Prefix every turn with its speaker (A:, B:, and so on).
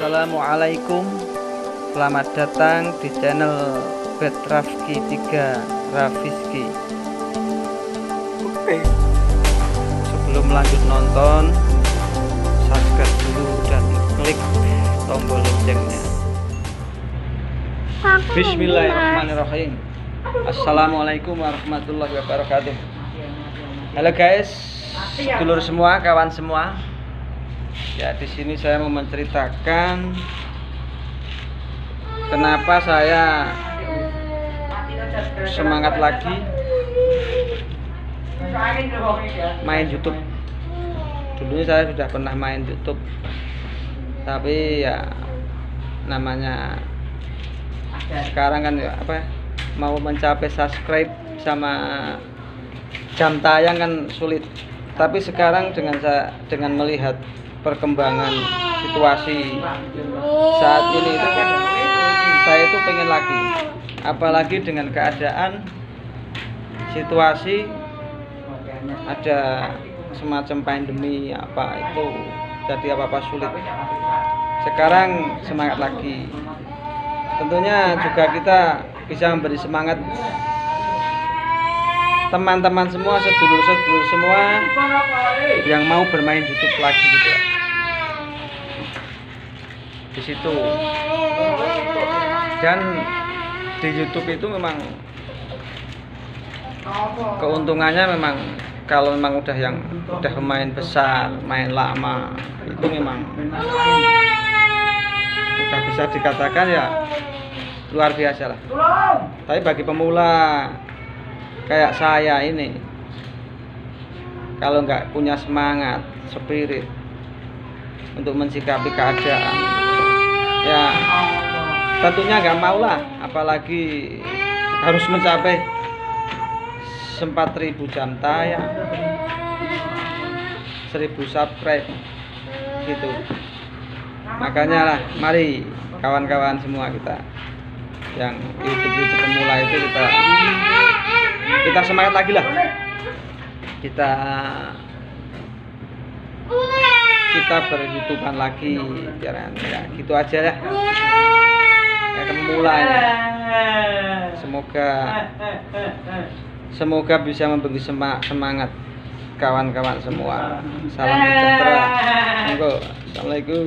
A: Assalamualaikum. Selamat datang di channel Betrafki 3 Rafiski
B: Oke.
A: Sebelum lanjut nonton Subscribe dulu dan klik tombol loncengnya. Bismillahirrahmanirrahim. Assalamualaikum warahmatullahi wabarakatuh. Halo guys Dulur semua, kawan semua Ya di sini saya mau menceritakan Kenapa saya semangat lagi main YouTube. Dulunya saya sudah pernah main YouTube, tapi ya namanya sekarang kan ya apa ya, mau mencapai subscribe sama jam tayang kan sulit. Tapi sekarang dengan saya dengan melihat perkembangan situasi saat ini. Saya itu pengen lagi apalagi dengan keadaan situasi ada semacam pandemi apa itu jadi apa apa sulit. Sekarang semangat lagi. Tentunya juga kita bisa memberi semangat teman-teman semua sedulur-sedulur semua yang mau bermain YouTube lagi gitu lah. di situ dan di YouTube itu memang keuntungannya memang kalau memang udah yang udah pemain besar main lama itu memang udah bisa dikatakan ya luar biasa lah tapi bagi pemula kayak saya ini. Kalau nggak punya semangat spirit untuk mensikapi keadaan ya tentunya nggak mau lah. Apalagi harus mencapai 4000 jam tayang 1000 subscribe gitu. Makanya lah mari kawan-kawan semua kita yang YouTube YouTube pemula itu kita kita semangat lagi lah. Kita kita beryoutuban lagi biar ya gitu aja ya. Kayak pemula ini semoga semoga bisa memberi sema- semangat kawan-kawan semua. Salam sejahtera. Assalamualaikum